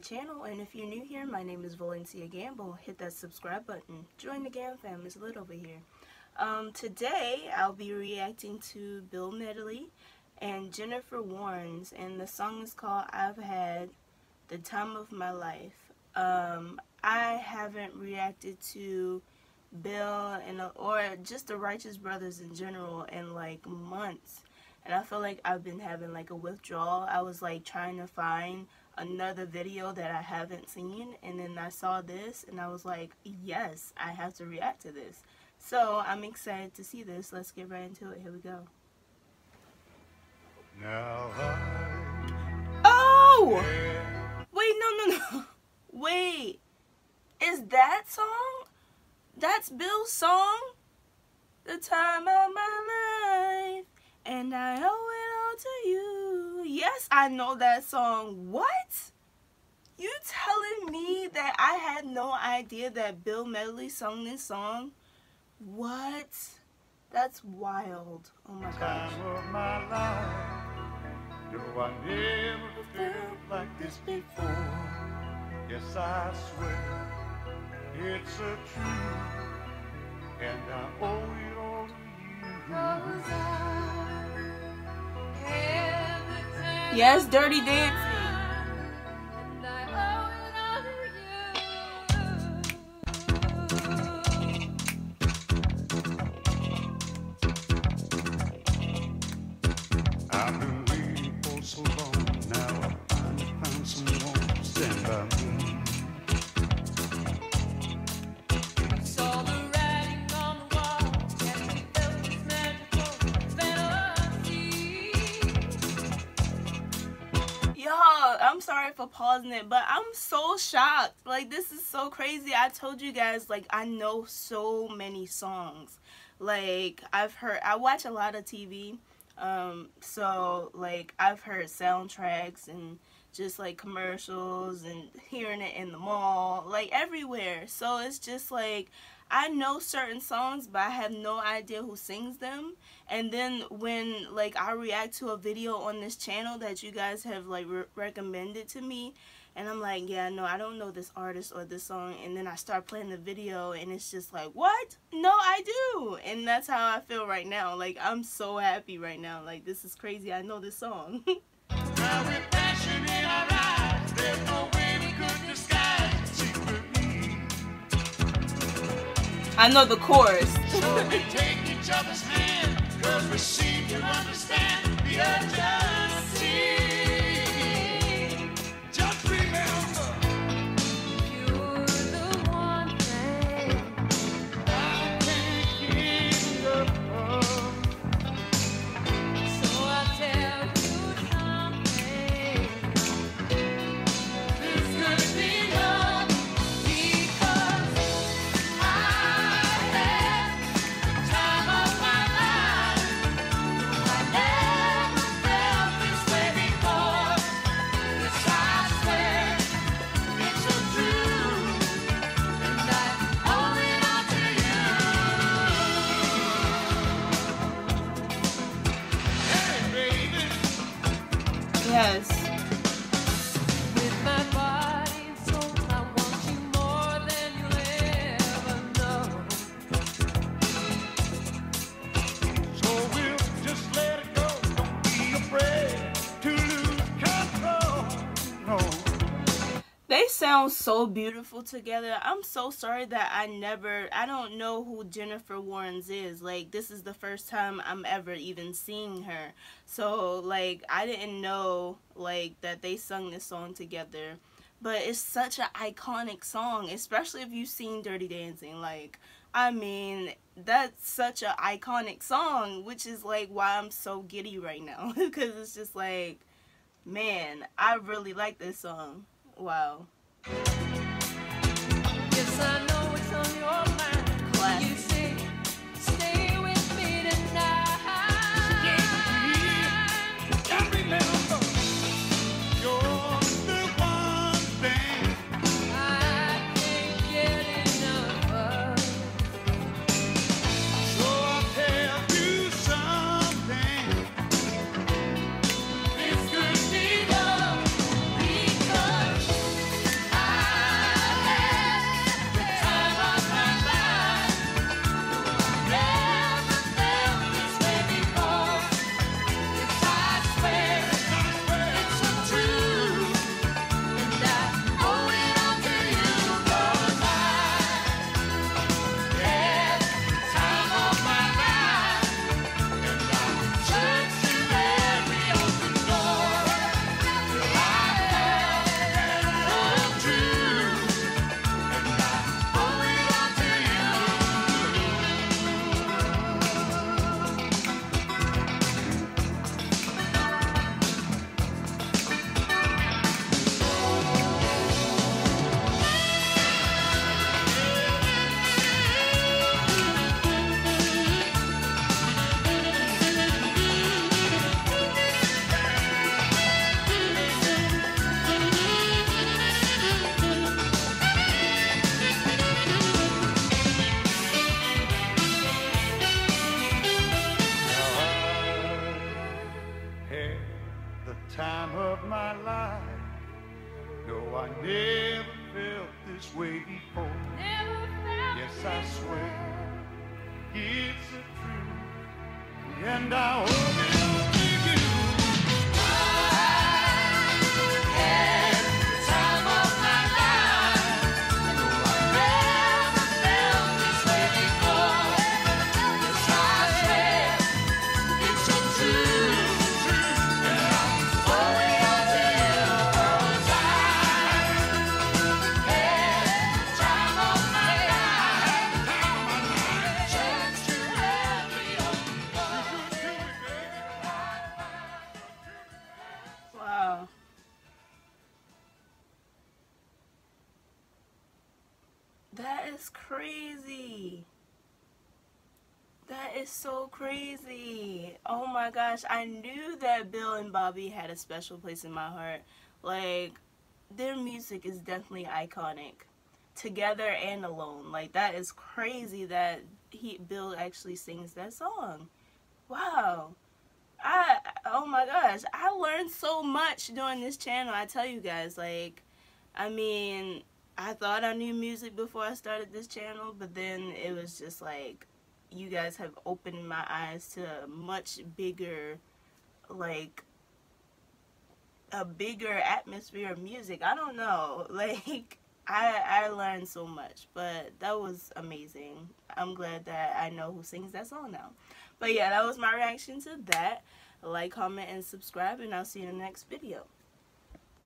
channel and if you're new here my name is Valencia Gamble. Hit that subscribe button. Join the GAM fam it's lit over here. Um, today I'll be reacting to Bill Medley and Jennifer Warnes and the song is called I've Had the Time of My Life. Um, I haven't reacted to Bill and or just the Righteous Brothers in general in like months. And I feel like I've been having like a withdrawal. I was like trying to find another video that I haven't seen and then I saw this and I was like, yes, I have to react to this. So I'm excited to see this. Let's get right into it. Here we go. Now I Oh! Wait, no, no, no. Wait. Is that song? That's Bill's song? The time of my life. And I owe it all to you. Yes, I know that song. What? You telling me that I had no idea that Bill Medley sung this song? What? That's wild. Oh my gosh. my life. No, I never felt like this before. Yes, I swear it's a truth, and I Yes, Dirty Dancing. Pausing it, but I'm so shocked. Like, this is so crazy. I told you guys, like, I know so many songs. Like, I've heard, I watch a lot of TV. Um, so, like, I've heard soundtracks and just, like, commercials and hearing it in the mall, like, everywhere. So, it's just, like, I know certain songs, but I have no idea who sings them. And then when like I react to a video on this channel that you guys have like re recommended to me, and I'm like, yeah, no, I don't know this artist or this song. And then I start playing the video, and it's just like, what? No, I do. And that's how I feel right now. Like I'm so happy right now. Like this is crazy. I know this song. I know the chorus. They sound so beautiful together. I'm so sorry that I never, I don't know who Jennifer Warnes is. Like, this is the first time I'm ever even seeing her. So, like, I didn't know, like, that they sung this song together. But it's such an iconic song, especially if you've seen Dirty Dancing. Like, I mean, that's such an iconic song, which is, like, why I'm so giddy right now. Because it's just like, man, I really like this song. Wow. time of my life. No, I never felt this way before. yes, I swear it's the truth, and I. is crazy. That is so crazy. Oh my gosh, I knew that Bill and Bobby had a special place in my heart. Like, their music is definitely iconic. Together and alone. Like, that is crazy that he Bill actually sings that song. Wow. I oh my gosh, I learned so much doing this channel. I tell you guys, like, I mean, I thought I knew music before I started this channel, but then it was just like, you guys have opened my eyes to a much bigger, like, a bigger atmosphere of music. I don't know, like. I, I learned so much, but that was amazing. I'm glad that I know who sings that song now. But yeah, that was my reaction to that. Like, comment, and subscribe, and I'll see you in the next video.